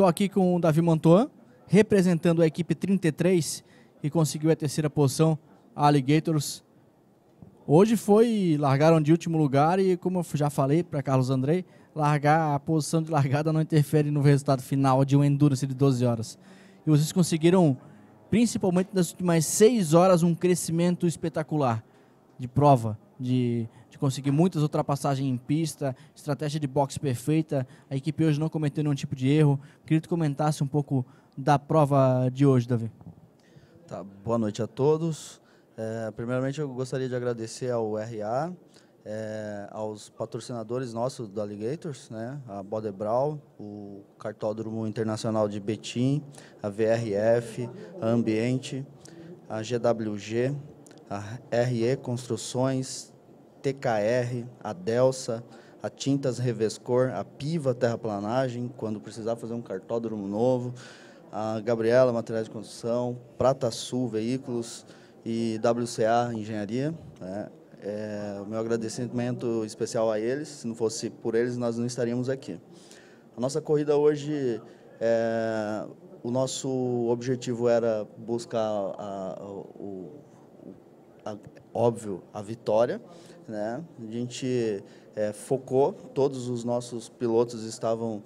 Estou aqui com o Davi Montoan, representando a equipe 33, que conseguiu a terceira posição, a Alligators. Hoje foi, largaram de último lugar e, como eu já falei para Carlos Andrei, largar a posição de largada não interfere no resultado final de um Endurance de 12 horas. E vocês conseguiram, principalmente nas últimas 6 horas, um crescimento espetacular de prova, de conseguir muitas ultrapassagens em pista, estratégia de boxe perfeita. A equipe hoje não cometeu nenhum tipo de erro. Queria que comentasse um pouco da prova de hoje, Davi. Tá, boa noite a todos. É, primeiramente, eu gostaria de agradecer ao RA, é, aos patrocinadores nossos do Alligators, né, a Bodebral, o Cartódromo Internacional de Betim, a VRF, a Ambiente, a GWG, a RE Construções, TKR, a Delsa, a Tintas Revescor, a Piva Terraplanagem, quando precisar fazer um cartódromo novo, a Gabriela Materiais de Construção, Prata Sul Veículos e WCA Engenharia. Né? É, o meu agradecimento especial a eles, se não fosse por eles, nós não estaríamos aqui. A nossa corrida hoje, é, o nosso objetivo era buscar a, a, o, a, óbvio, a vitória. Né? A gente é, focou, todos os nossos pilotos estavam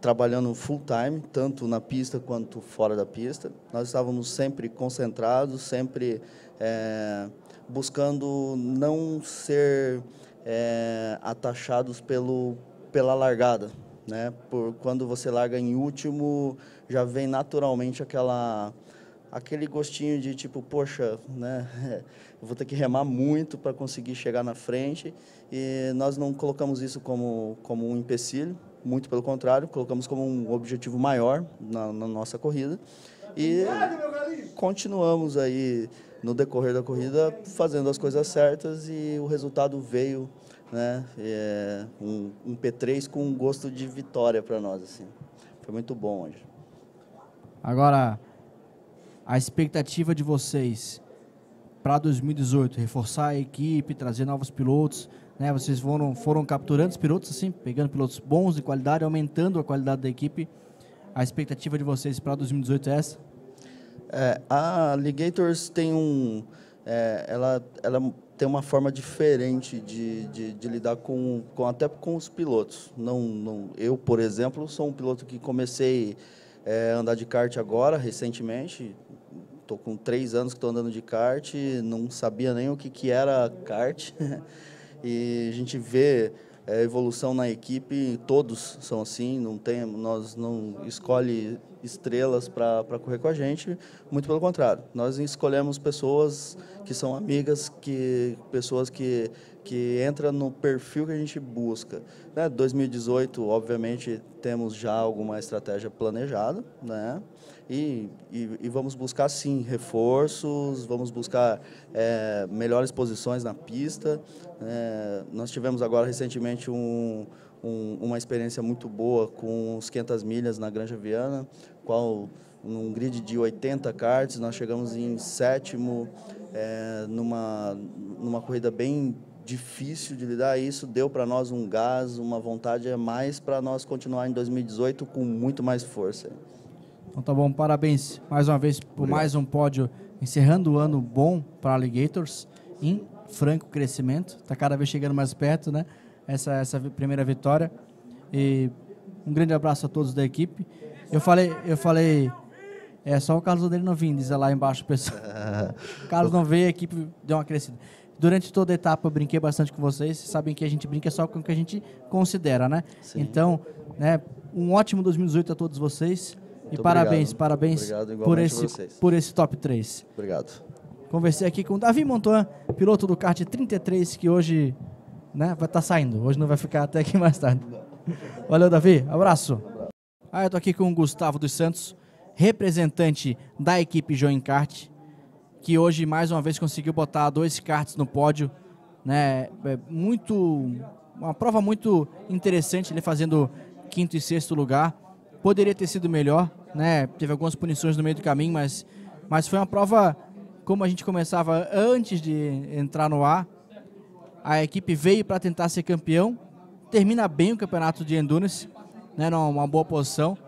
trabalhando full time, tanto na pista quanto fora da pista. Nós estávamos sempre concentrados, sempre é, buscando não ser é, atachados pelo, pela largada. Né? Por, quando você larga em último, já vem naturalmente aquela aquele gostinho de tipo, poxa, né, eu vou ter que remar muito para conseguir chegar na frente. E nós não colocamos isso como, como um empecilho, muito pelo contrário, colocamos como um objetivo maior na, na nossa corrida. E continuamos aí no decorrer da corrida fazendo as coisas certas e o resultado veio, né, é, um, um P3 com um gosto de vitória para nós. Assim. Foi muito bom hoje. Agora, a expectativa de vocês para 2018, reforçar a equipe, trazer novos pilotos, né? Vocês foram, foram capturando os pilotos assim, pegando pilotos bons de qualidade, aumentando a qualidade da equipe. A expectativa de vocês para 2018 é essa? É, a Alligators tem um, é, ela, ela tem uma forma diferente de, de, de, lidar com, com até com os pilotos. Não, não, eu, por exemplo, sou um piloto que comecei é, andar de kart agora, recentemente, Estou com três anos que estou andando de kart, não sabia nem o que, que era kart. e a gente vê é, evolução na equipe, todos são assim, não tem, nós não escolhe estrelas para correr com a gente, muito pelo contrário. Nós escolhemos pessoas que são amigas, que pessoas que que entra no perfil que a gente busca. Né? 2018, obviamente, temos já alguma estratégia planejada, né? E, e, e, vamos buscar sim reforços, vamos buscar é, melhores posições na pista. É, nós tivemos agora recentemente um, um, uma experiência muito boa com os 500 milhas na Granja Viana, qual num grid de 80 karts nós chegamos em sétimo é, numa numa corrida bem difícil de lidar. Isso deu para nós um gás, uma vontade a mais para nós continuar em 2018 com muito mais força. Então tá bom, parabéns mais uma vez por Obrigado. mais um pódio, encerrando o ano bom para Alligators, em franco crescimento, está cada vez chegando mais perto, né? Essa, essa primeira vitória. E um grande abraço a todos da equipe. Eu falei, eu falei, é só o Carlos dele não vir, diz lá embaixo, pessoal. o Carlos não veio, a equipe deu uma crescida. Durante toda a etapa eu brinquei bastante com vocês. Vocês sabem que a gente brinca só com o que a gente considera, né? Sim. Então, né, um ótimo 2018 a todos vocês. Muito e parabéns, obrigado. parabéns obrigado, por, esse, por esse top 3. Obrigado. Conversei aqui com o Davi Montoan, piloto do kart 33, que hoje né, vai estar tá saindo. Hoje não vai ficar até aqui mais tarde. Valeu, Davi. Abraço. Ah, eu tô aqui com o Gustavo dos Santos, representante da equipe Join Kart que hoje mais uma vez conseguiu botar dois karts no pódio, né? É muito uma prova muito interessante, ele fazendo quinto e sexto lugar. Poderia ter sido melhor, né? Teve algumas punições no meio do caminho, mas mas foi uma prova como a gente começava antes de entrar no ar. A equipe veio para tentar ser campeão, termina bem o campeonato de endurance, né? Numa boa posição.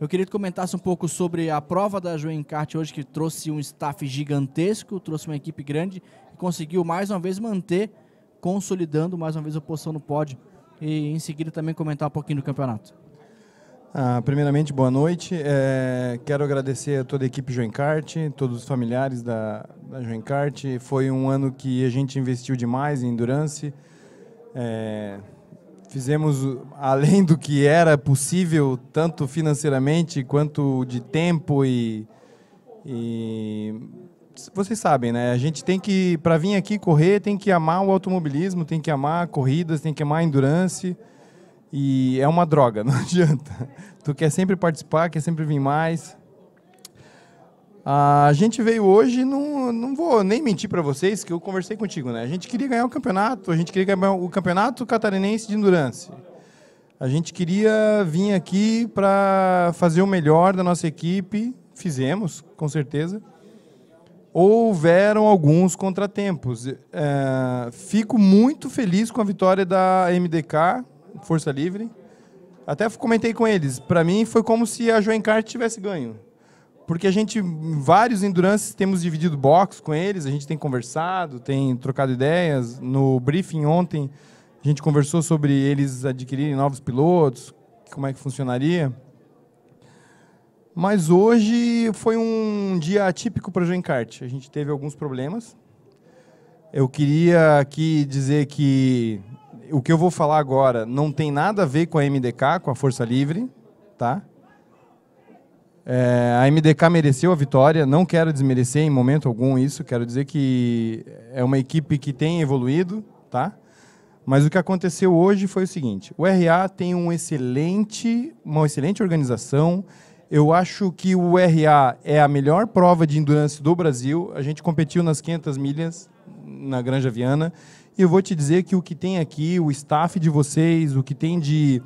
Eu queria que comentasse um pouco sobre a prova da Joen Kart hoje, que trouxe um staff gigantesco, trouxe uma equipe grande e conseguiu mais uma vez manter, consolidando mais uma vez a posição no pódio. E em seguida também comentar um pouquinho do campeonato. Ah, primeiramente, boa noite. É, quero agradecer a toda a equipe Joencart, todos os familiares da, da. Foi um ano que a gente investiu demais em Endurance. É, fizemos além do que era possível, tanto financeiramente quanto de tempo e, e vocês sabem, né? A gente tem que, para vir aqui correr, tem que amar o automobilismo, tem que amar corridas, tem que amar a endurance. E é uma droga, não adianta. Tu quer sempre participar, quer sempre vir mais. A gente veio hoje, não, não vou nem mentir para vocês que eu conversei contigo, né? A gente queria ganhar o campeonato, a gente queria ganhar o campeonato catarinense de endurance. A gente queria vir aqui para fazer o melhor da nossa equipe, fizemos, com certeza. Houveram alguns contratempos. É, fico muito feliz com a vitória da MDK, Força Livre. Até comentei com eles. Para mim foi como se a Joencart tivesse ganho. Porque a gente, vários endurances, temos dividido box com eles, a gente tem conversado, tem trocado ideias. No briefing ontem, a gente conversou sobre eles adquirirem novos pilotos, como é que funcionaria. Mas hoje foi um dia atípico para a Joencart. A gente teve alguns problemas. Eu queria aqui dizer que o que eu vou falar agora não tem nada a ver com a MDK, com a Força Livre, tá? É, a MDK mereceu a vitória, não quero desmerecer em momento algum isso, quero dizer que é uma equipe que tem evoluído, tá? Mas o que aconteceu hoje foi o seguinte: o RA tem um excelente, uma excelente organização. Eu acho que o RA é a melhor prova de endurance do Brasil. A gente competiu nas 500 milhas na Granja Viana e eu vou te dizer que o que tem aqui, o staff de vocês, o que tem de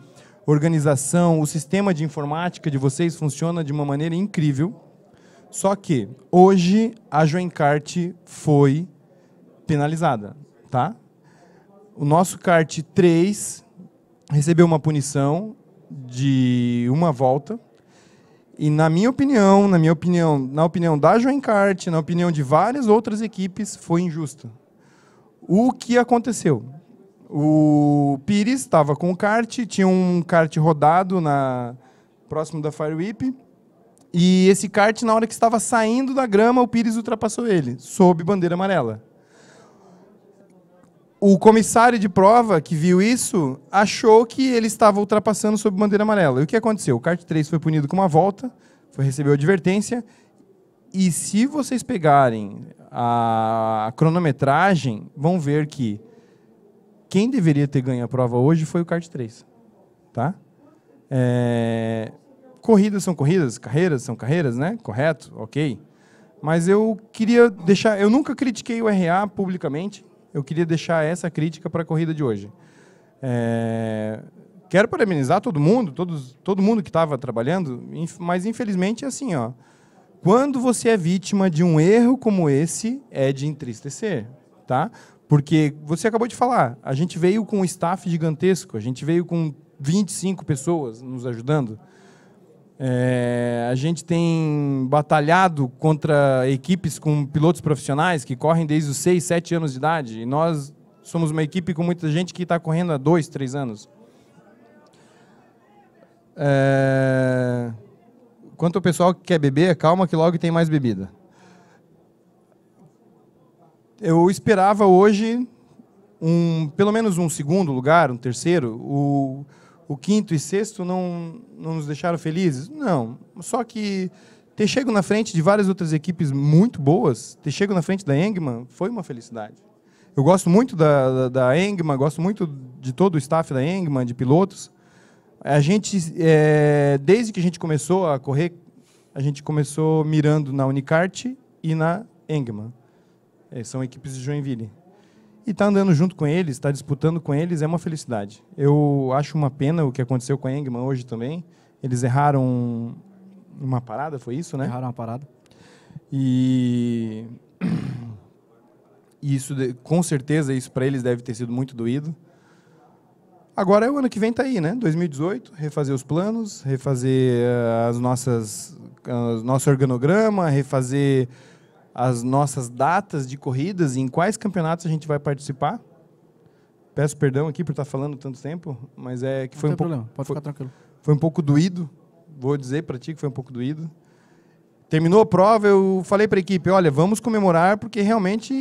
organização, o sistema de informática de vocês funciona de uma maneira incrível. Só que hoje a Joencart foi penalizada, tá? O nosso kart 3 recebeu uma punição de uma volta. E na minha opinião, na minha opinião, na opinião da Joencart, na opinião de várias outras equipes, foi injusta. O que aconteceu? O Pires estava com o kart, tinha um kart rodado na próximo da Fire Whip, e esse kart, na hora que estava saindo da grama, o Pires ultrapassou ele, sob bandeira amarela. O comissário de prova que viu isso achou que ele estava ultrapassando sob bandeira amarela. E o que aconteceu? O kart 3 foi punido com uma volta, foi recebeu advertência, e se vocês pegarem a cronometragem, vão ver que quem deveria ter ganho a prova hoje foi o kart 3. Tá? É... Corridas são corridas, carreiras são carreiras, né? Correto, ok. Mas eu queria deixar. Eu nunca critiquei o RA publicamente. Eu queria deixar essa crítica para a corrida de hoje. É... Quero parabenizar todo mundo, todos, todo mundo que estava trabalhando, mas infelizmente é assim, ó. Quando você é vítima de um erro como esse, é de entristecer, tá? Porque você acabou de falar, a gente veio com um staff gigantesco, a gente veio com 25 pessoas nos ajudando. É, a gente tem batalhado contra equipes com pilotos profissionais que correm desde os 6, 7 anos de idade. E nós somos uma equipe com muita gente que está correndo há 2, 3 anos. É... Quanto ao pessoal que quer beber, calma que logo tem mais bebida. Eu esperava hoje um, pelo menos um segundo lugar, um terceiro. O, o quinto e sexto não, não nos deixaram felizes? Não. Só que ter chego na frente de várias outras equipes muito boas, ter chego na frente da Engman, foi uma felicidade. Eu gosto muito da, da, da Engman, gosto muito de todo o staff da Engman, de pilotos. A gente, é, desde que a gente começou a correr, a gente começou mirando na Unicart e na Engman. É, são equipes de Joinville. E estar tá andando junto com eles, estar tá disputando com eles é uma felicidade. Eu acho uma pena o que aconteceu com a Engman hoje também. Eles erraram uma parada, foi isso, né? Erraram uma parada. E isso, com certeza, isso para eles deve ter sido muito doído. Agora é o ano que vem tá aí, né? 2018, refazer os planos, refazer uh, as nossas uh, nosso organograma, refazer as nossas datas de corridas e em quais campeonatos a gente vai participar. Peço perdão aqui por estar falando tanto tempo, mas é que Não foi um pouco problema, pode foi- ficar tranquilo. foi um pouco doído. Vou dizer para ti que foi um pouco doído. Terminou a prova, eu falei para a equipe, olha, vamos comemorar, porque realmente,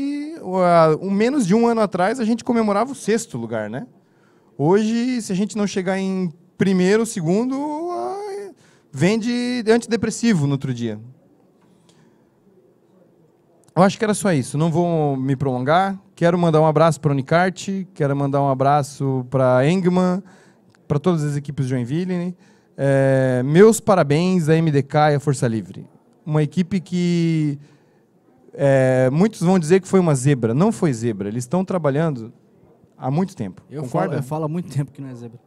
um menos de um ano atrás, a gente comemorava o sexto lugar, né? Hoje, se a gente não chegar em primeiro, segundo, vende antidepressivo no outro dia. Eu acho que era só isso. Não vou me prolongar. Quero mandar um abraço para a Unicart, quero mandar um abraço para a Engman, para todas as equipes de Joinville. É, meus parabéns à MDK e à Força Livre. Uma equipe que é, muitos vão dizer que foi uma zebra. Não foi zebra. Eles estão trabalhando há muito tempo. Eu falo, Concorda? eu falo há muito tempo que não é zebra.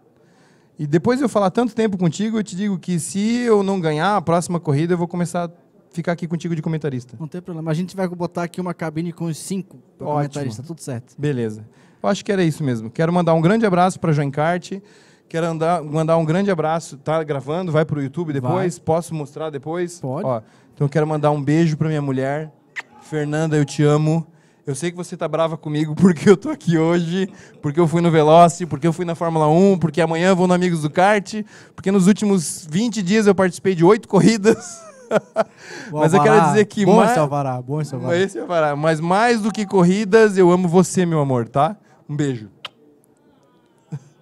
E depois de eu falar tanto tempo contigo, eu te digo que se eu não ganhar a próxima corrida, eu vou começar a ficar aqui contigo de comentarista. Não tem problema. A gente vai botar aqui uma cabine com os cinco pra Ótimo. comentarista, tudo certo. Beleza. Eu acho que era isso mesmo. Quero mandar um grande abraço para a Joincart. Quero andar, mandar um grande abraço. Tá gravando? Vai para o YouTube depois? Posso mostrar depois? Pode. Ó, então eu quero mandar um beijo para minha mulher. Fernanda, eu te amo. Eu sei que você tá brava comigo porque eu tô aqui hoje, porque eu fui no Veloce, porque eu fui na Fórmula 1, porque amanhã eu vou no Amigos do Kart, porque nos últimos 20 dias eu participei de oito corridas. Mas eu quero Alvará, dizer que bom mais- esse Alvará, bom esse Alvará. Mas esse parar. Mas mais do que corridas, eu amo você, meu amor, tá? Um beijo.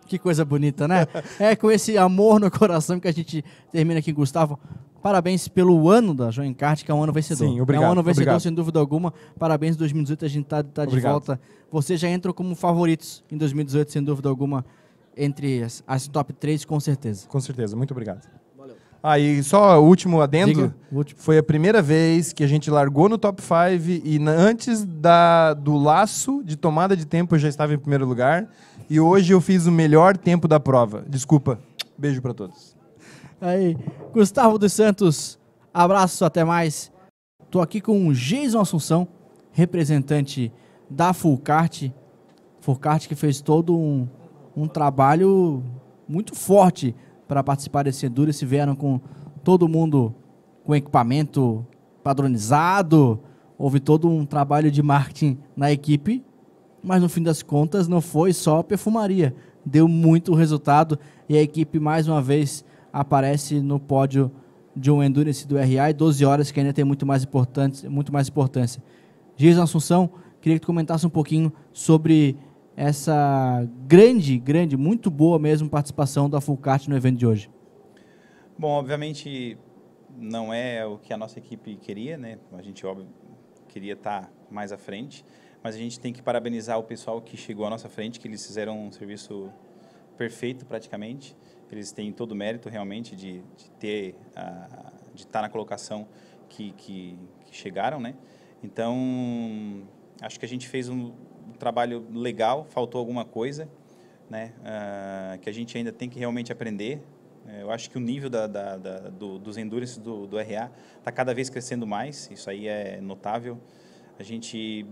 Que coisa bonita, né? É com esse amor no coração que a gente termina aqui, Gustavo. Parabéns pelo ano da João Encarte, que é um ano vencedor. Sim, obrigado, É um ano vencedor, obrigado. sem dúvida alguma. Parabéns 2018, a gente tá, tá de volta. Você já entrou como favoritos em 2018, sem dúvida alguma, entre as, as top 3, com certeza. Com certeza, muito obrigado. Ah, e só o último adendo. Último. Foi a primeira vez que a gente largou no top 5 e na- antes da, do laço de tomada de tempo eu já estava em primeiro lugar. E hoje eu fiz o melhor tempo da prova. Desculpa. Beijo para todos. Aí, Gustavo dos Santos, abraço, até mais. Tô aqui com o Jason Assunção, representante da Fulcart. Fulcart que fez todo um, um trabalho muito forte para participar desse Endurance. Vieram com todo mundo com equipamento padronizado. Houve todo um trabalho de marketing na equipe, mas no fim das contas não foi só perfumaria. Deu muito resultado e a equipe mais uma vez aparece no pódio de um Endurance do e 12 horas que ainda tem muito mais, muito mais importância. Jason Assunção, queria que tu comentasse um pouquinho sobre essa grande, grande, muito boa mesmo participação da Fulcart no evento de hoje. Bom, obviamente não é o que a nossa equipe queria, né? A gente óbvio queria estar mais à frente, mas a gente tem que parabenizar o pessoal que chegou à nossa frente, que eles fizeram um serviço perfeito praticamente. Eles têm todo o mérito realmente de, de ter a, de estar na colocação que, que, que chegaram, né? Então acho que a gente fez um trabalho legal, faltou alguma coisa, né? Ah, que a gente ainda tem que realmente aprender. É, Eu acho que o nível da, da, da, do, dos endurance do, do RA está cada vez crescendo mais, isso aí é notável. A gente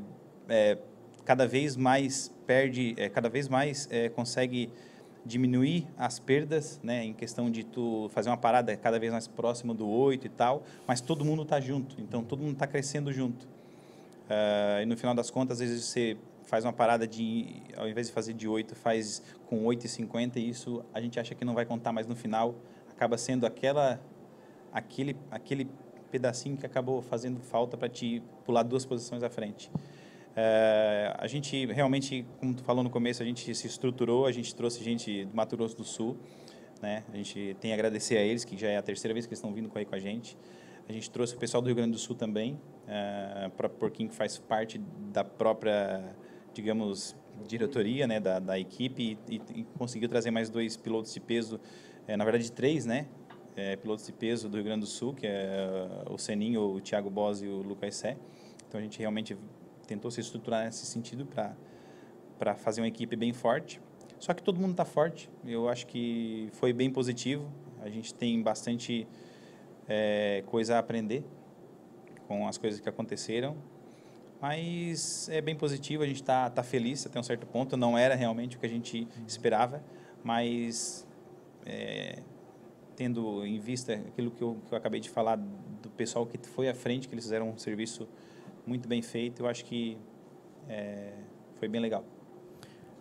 é, cada vez mais perde, é, cada vez mais é, consegue diminuir as perdas, né, em questão de tu fazer uma parada cada vez mais próximo do 8 e tal, mas todo mundo está junto, então todo mundo está crescendo junto. Ah, e no final das contas, às vezes você faz uma parada de, ao invés de fazer de 8, faz com 8,50 e isso a gente acha que não vai contar, mas no final acaba sendo aquela, aquele, aquele pedacinho que acabou fazendo falta para te pular duas posições à frente. Eh, a gente realmente, como tu falou no começo, a gente se estruturou, a gente trouxe gente do Mato Grosso do Sul, né? A gente tem a agradecer a eles, que já é a terceira vez que eles estão vindo aí com a gente. A gente trouxe o pessoal do Rio Grande do Sul também, uh, para Porquinho faz parte da própria, digamos, diretoria, né, da, da equipe e, e conseguiu trazer mais dois pilotos de peso, eh, na verdade três, né? eh, pilotos de peso do Rio Grande do Sul, que é o Seninho, o Thiago Bos e o Lucas Sé. Então a gente realmente tentou se estruturar nesse sentido para para fazer uma equipe bem forte. Só que todo mundo está forte. Eu acho que foi bem positivo. A gente tem bastante é, coisa a aprender com as coisas que aconteceram. Mas é bem positivo, a gente está tá feliz até um certo ponto. Não era realmente o que a gente esperava, mas é, tendo em vista aquilo que eu, que eu acabei de falar do pessoal que foi à frente, que eles fizeram um serviço muito bem feito, eu acho que é, foi bem legal.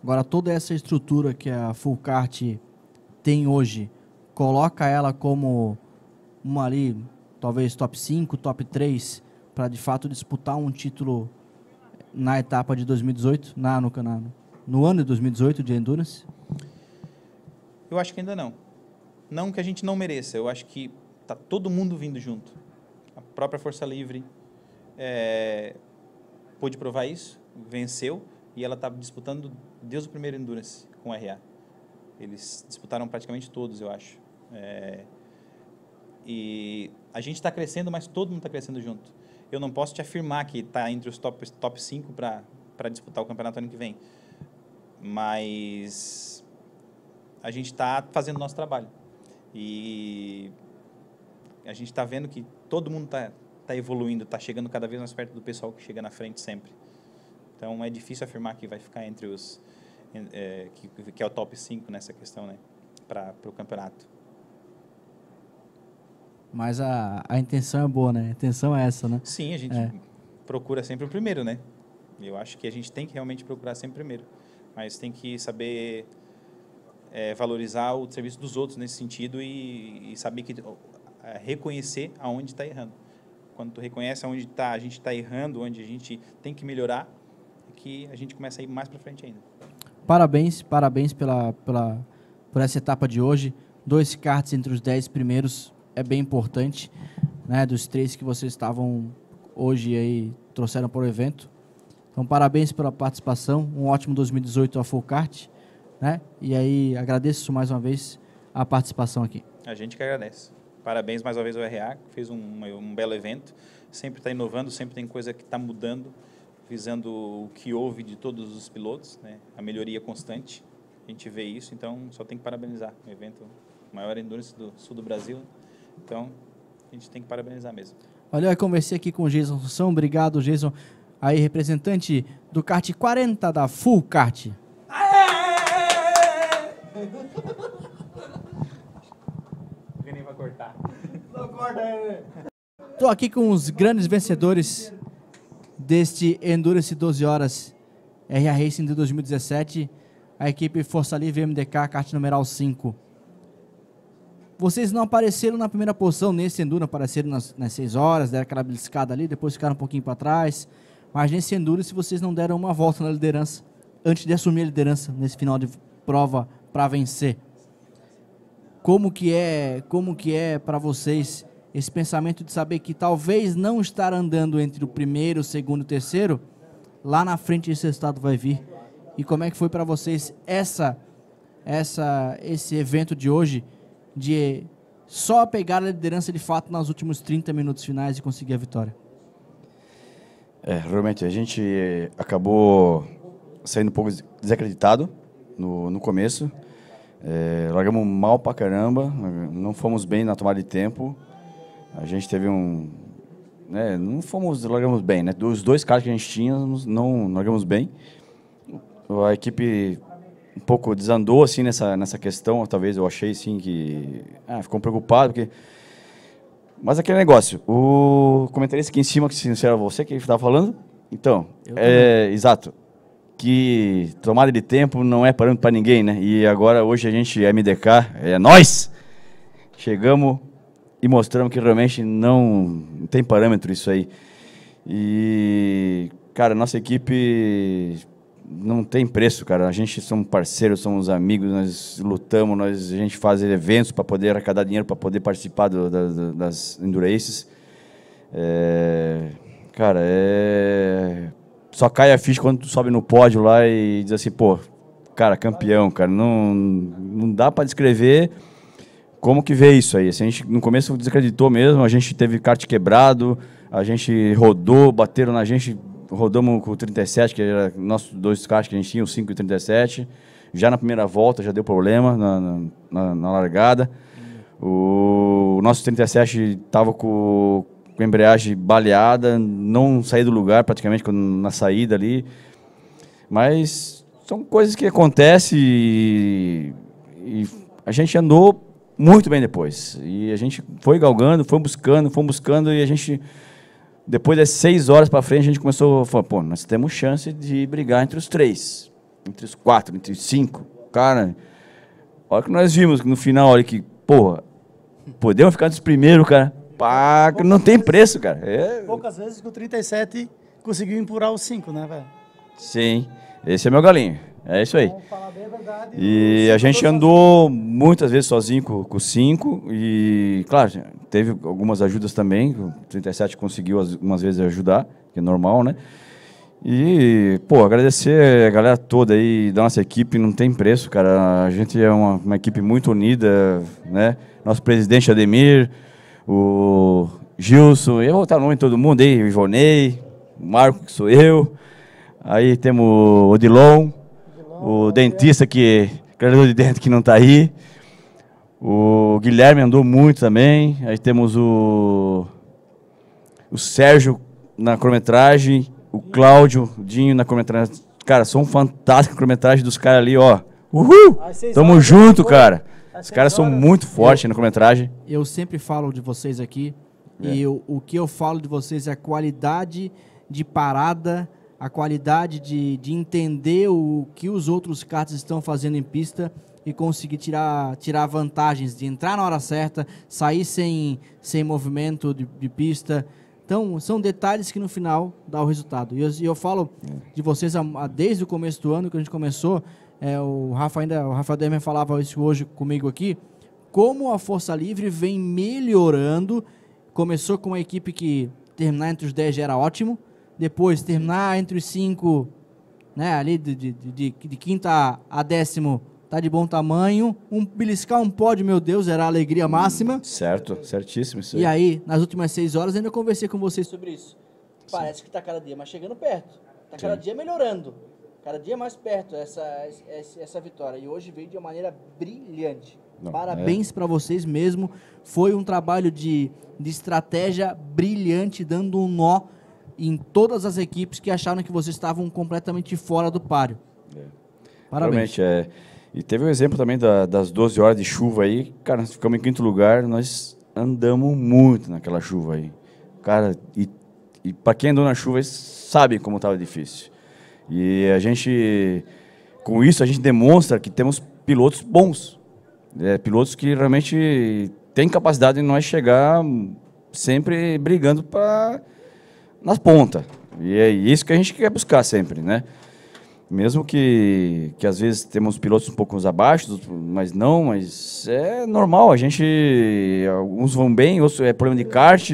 Agora, toda essa estrutura que a Full Kart tem hoje, coloca ela como uma ali, talvez top 5, top 3, para de fato disputar um título na etapa de 2018, na, no, na, no ano de 2018 de Endurance? Eu acho que ainda não. Não que a gente não mereça, eu acho que tá todo mundo vindo junto. A própria Força Livre é, pôde provar isso, venceu e ela está disputando desde o primeiro Endurance com o RA. Eles disputaram praticamente todos, eu acho. É, e a gente está crescendo, mas todo mundo está crescendo junto. Eu não posso te afirmar que está entre os top, top 5 para disputar o campeonato ano que vem. Mas a gente está fazendo nosso trabalho. E a gente está vendo que todo mundo está tá evoluindo, está chegando cada vez mais perto do pessoal que chega na frente sempre. Então é difícil afirmar que vai ficar entre os é, que, que, é o top 5 nessa questão, né, para o campeonato. Mas a, a intenção é boa, né? A intenção é essa, né? Sim, a gente é. procura sempre o primeiro, né? Eu acho que a gente tem que realmente procurar sempre o primeiro, mas tem que saber é, valorizar o serviço dos outros nesse sentido e, e saber que é, reconhecer aonde está errando. Quando tu reconhece aonde tá, a gente está errando, onde a gente tem que melhorar, que a gente começa a ir mais para frente ainda. Parabéns, parabéns pela, pela, por essa etapa de hoje. Dois cards entre os dez primeiros é bem importante, né? Dos três que vocês estavam hoje aí, trouxeram para o evento. Então, parabéns pela participação. Um ótimo 2018 a Full Kart, né? E aí, agradeço mais uma vez a participação aqui. A gente que agradece. Parabéns mais uma vez ao RA, que fez um, um belo evento. Sempre está inovando, sempre tem coisa que está mudando visando o que houve de todos os pilotos, né? a melhoria constante. A gente vê isso, então só tem que parabenizar. O evento maior endurance do sul do Brasil, então a gente tem que parabenizar mesmo. Olha, eu conversei aqui com o Jason Assunção, obrigado Jason, aí representante do kart 40 da Full Kart. nem vai cortar. Não corta Tô aqui com os grandes vencedores deste Endurance 12 Horas RA Racing de 2017, a equipe Força Livre MDK, kart numeral 5. Vocês não apareceram na primeira posição nesse Enduro, apareceram nas, nas 6 horas, deram aquela beliscada ali, depois ficaram um pouquinho para trás. Mas nesse Endurance vocês não deram uma volta na liderança, antes de assumir a liderança nesse final de prova para vencer. Como que é, como que é para vocês esse pensamento de saber que talvez não estar andando entre o primeiro, o segundo e o terceiro, lá na frente esse resultado vai vir. E como é que foi para vocês essa, essa, esse evento de hoje, de só pegar a liderança de fato nos últimos 30 minutos finais e conseguir a vitória? É, realmente, a gente acabou saindo um pouco desacreditado no, no começo. É, largamos mal pra caramba, não fomos bem na tomada de tempo. A gente teve um. Né, não fomos, largamos bem, né? Dos dois carros que a gente tinha, não largamos bem. A equipe um pouco desandou assim nessa, nessa questão, talvez eu achei sim que. Ah, ficou preocupado, porque. Mas aquele negócio, o comentarista aqui em cima, que sincero você que estava falando, então, é, exato, que tomada de tempo não é parâmetro para ninguém, né? E agora, hoje, a gente, MDK, é nós, chegamos e mostramos que realmente não tem parâmetro isso aí. E, cara, nossa equipe não tem preço, cara. A gente somos parceiros, somos amigos, nós lutamos, nós, a gente faz eventos para poder arrecadar dinheiro para poder participar do, da, das Enduraces. É, cara, é, só cai a ficha quando tu sobe no pódio lá e diz assim, pô, cara, campeão, cara. Não, não dá para descrever como que vê isso aí? Assim, a gente no começo desacreditou mesmo, a gente teve kart quebrado, a gente rodou, bateram na gente, rodamos com o 37, que era nossos dois karts que a gente tinha, o 5 e o 37. Já na primeira volta já deu problema na, na, na largada. O, o nosso 37 estava com, com a embreagem baleada, não saí do lugar praticamente na saída ali. Mas são coisas que acontecem e e a gente andou muito bem depois. E a gente foi galgando, foi buscando, foi buscando e a gente depois das seis horas para frente, a gente começou a falar, pô, nós temos chance de brigar entre os três, entre os quatro, entre os cinco. Cara, olha que nós vimos no final, olha que, porra, podemos ficar entre os primeiros, cara. Pá, não tem preço, cara. É... Poucas vezes que o 37 conseguiu empurrar os cinco, né, velho? Sim, esse é meu galinho. É isso aí. E a gente andou muitas vezes sozinho com, com cinco e, claro, teve algumas ajudas também. O 37 conseguiu algumas vezes ajudar, que é normal, né? E, pô, agradecer a galera toda aí da nossa equipe, não tem preço, cara. A gente é uma, uma equipe muito unida, né? Nosso presidente Ademir, o Gilson, eu vou botar o nome de todo mundo aí, o Ivonei, o Marco, que sou eu. Aí temos o Odilon, o dentista que, criador de dente que não está aí. O Guilherme andou muito também. Aí temos o, o Sérgio na cronometragem, o Cláudio, Dinho na cronometragem. Cara, são fantásticos a cronometragem dos caras ali, ó. Uhul! Tamo horas, junto, foi. cara. Os caras são muito fortes na cronometragem. Eu sempre falo de vocês aqui É. e o, o que eu falo de vocês é a qualidade de parada, a qualidade de, de entender o que os outros karts estão fazendo em pista e conseguir tirar, tirar vantagens, de entrar na hora certa, sair sem, sem movimento de, de pista. Então, são detalhes que no final dá o resultado. E eu, eu falo de vocês a- a- desde o começo do ano que a gente começou. é, o Rafa ainda, o Rafa Demer falava isso hoje comigo aqui como a Força Livre vem melhorando. Começou com uma equipe que terminar entre os 10 já era ótimo. Depois, terminar entre os 5, né, ali de, de, de, de quinta a décimo, tá de bom tamanho. Um beliscar um pódio, meu Deus, era a alegria máxima. Certo, certíssimo isso E aí, nas últimas seis horas, ainda conversei com vocês sobre isso. Parece que está cada dia mais chegando perto. Está cada dia melhorando. Cada dia mais perto essa, essa, essa vitória. E hoje veio de uma maneira brilhante. Não, Parabéns para vocês mesmo. Foi um trabalho de, de estratégia brilhante, dando um nó em todas as equipes que acharam que vocês estavam completamente fora do páreo. Parabéns. Realmente, é. E teve um exemplo também da- das 12 horas de chuva aí. Cara, nós ficamos em quinto lugar, nós andamos muito naquela chuva aí. Cara, e, e para quem andou na chuva sabe como estava difícil. E a gente, com isso, a gente demonstra que temos pilotos bons. É, pilotos que realmente têm capacidade de nós chegar sempre brigando para nas pontas. E é isso que a gente quer buscar sempre, né? Mesmo que, que às vezes temos pilotos um pouco abaixo, mas não, mas é normal, a gente, alguns vão bem, outros é problema de kart,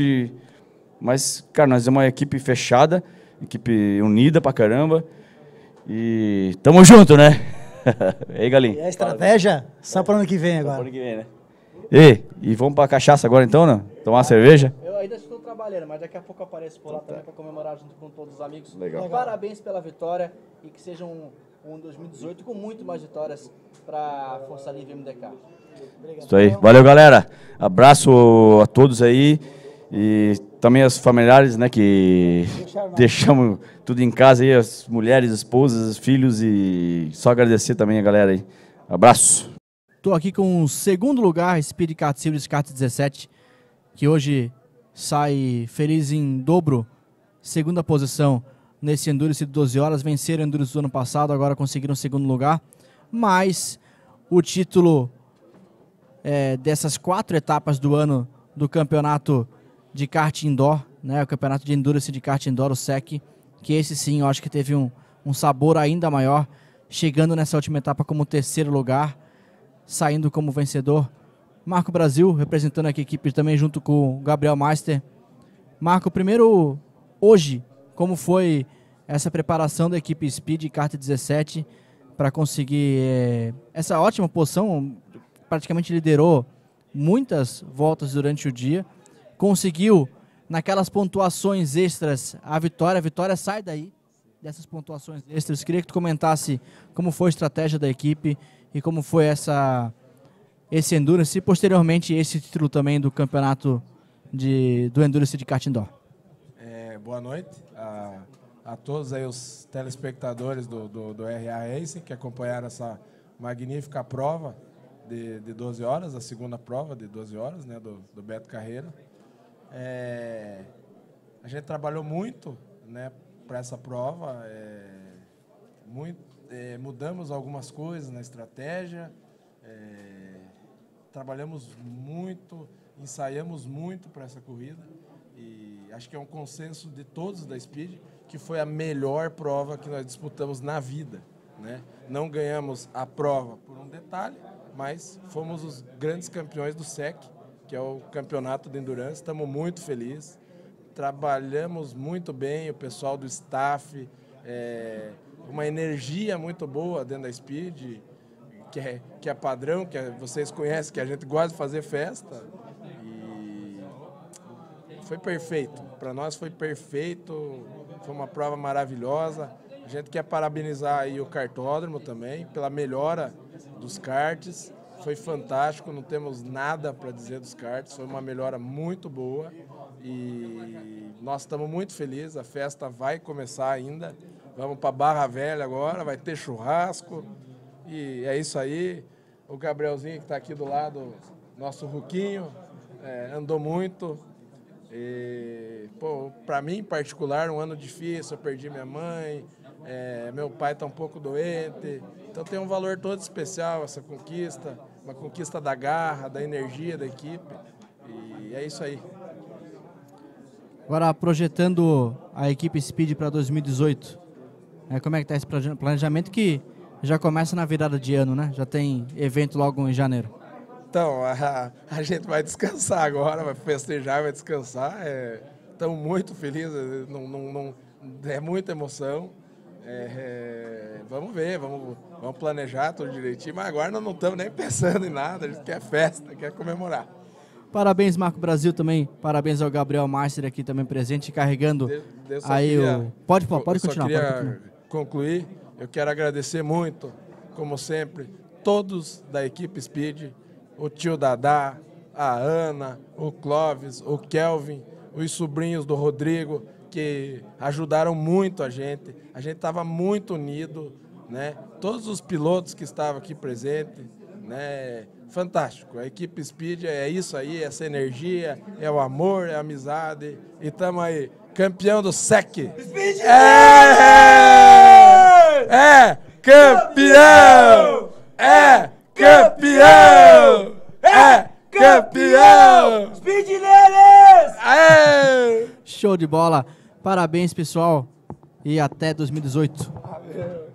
mas, cara, nós é uma equipe fechada, equipe unida pra caramba, e tamo junto, né? e aí, Galinho? E a estratégia só para ano que vem Ano agora. que vem, né? E, e vamos pra cachaça agora então, né? Tomar uma cerveja? Eu ainda estou trabalhando, mas daqui a pouco eu apareço por lá também para comemorar junto com todos os amigos. Legal. Parabéns pela vitória e que seja um, um 2018 com muito mais vitórias para a Força Livre MDK. Isso aí. Valeu, galera. Abraço a todos aí. E também aos familiares, né, que deixamos tudo em casa aí, as mulheres, esposas, os filhos e só agradecer também a galera aí. Abraço. Estou aqui com o segundo lugar, Speed Kart Series Kart 17, que hoje sai feliz em dobro, segunda posição nesse Endurance de 12 horas. Venceram o Endurance do ano passado, agora conseguiram segundo lugar. Mas o título é, dessas quatro etapas do ano do campeonato de kart indoor, né, o campeonato de Endurance de kart indoor, o SEC, que esse sim eu acho que teve um, um sabor ainda maior, chegando nessa última etapa como terceiro lugar saindo como vencedor. Marco Brasil, representando aqui a equipe também junto com o Gabriel Meister. Marco, primeiro, hoje, como foi essa preparação da equipe Speed Kart 17 para conseguir eh, essa ótima posição? Praticamente liderou muitas voltas durante o dia. Conseguiu, naquelas pontuações extras, a vitória. A vitória sai daí, dessas pontuações extras. Queria que tu comentasse como foi a estratégia da equipe e como foi essa esse Endurance e posteriormente esse título também do campeonato de, do Endurance de kart indoor. É, boa noite a, a todos aí os telespectadores do, do, do RA Racing que acompanharam essa magnífica prova de, de 12 horas, a segunda prova de 12 horas, né, do, do Beto Carreira. É, a gente trabalhou muito, né, para essa prova. É, muito, é, mudamos algumas coisas na estratégia, é, trabalhamos muito, ensaiamos muito para essa corrida e acho que é um consenso de todos da Speed que foi a melhor prova que nós disputamos na vida. Né? Não ganhamos a prova por um detalhe, mas fomos os grandes campeões do SEC, que é o campeonato de endurance. Estamos muito felizes. Trabalhamos muito bem, o pessoal do staff, é, uma energia muito boa dentro da Speed, que é, que é padrão, que é, vocês conhecem, que a gente gosta de fazer festa. E foi perfeito. Para nós foi perfeito, foi uma prova maravilhosa. A gente quer parabenizar aí o cartódromo também pela melhora dos karts. Foi fantástico, não temos nada para dizer dos karts, foi uma melhora muito boa e nós estamos muito felizes. A festa vai começar ainda. Vamos para Barra Velha agora, vai ter churrasco e é isso aí. O Gabrielzinho que está aqui do lado, nosso Ruquinho, é, andou muito, e, pô, para mim, em particular, um ano difícil, eu perdi minha mãe, é, meu pai está um pouco doente, então tem um valor todo especial essa conquista, uma conquista da garra, da energia da equipe, e é isso aí. Agora, projetando a equipe Speed para 2018, é, como é que está esse planejamento que já começa na virada de ano, né? Já tem evento logo em janeiro. Então, a, a gente vai descansar agora, vai festejar, vai descansar. Estamos é, muito felizes, não, não, não, é muita emoção. É, é, vamos ver, vamos, vamos planejar tudo direitinho, mas agora nós não estamos nem pensando em nada, a gente quer festa, quer comemorar. Parabéns, Marco Brasil também. Parabéns ao Gabriel Master aqui também presente, carregando de, de aí queria, o. Pode, pode, pode continuar. Só queria pode continuar. concluir. Eu quero agradecer muito, como sempre, todos da equipe Speed o tio Dadá, a Ana, o Clóvis, o Kelvin, os sobrinhos do Rodrigo, que ajudaram muito a gente. A gente estava muito unido, né? Todos os pilotos que estavam aqui presentes, né? Fantástico. A equipe Speed é isso aí, essa energia, é o amor, é a amizade. E estamos aí, campeão do SEC. Speed! É! É! Campeão! É! Campeão! É campeão! Speed neles! Aê! Show de bola. Parabéns, pessoal. E até 2018. Valeu.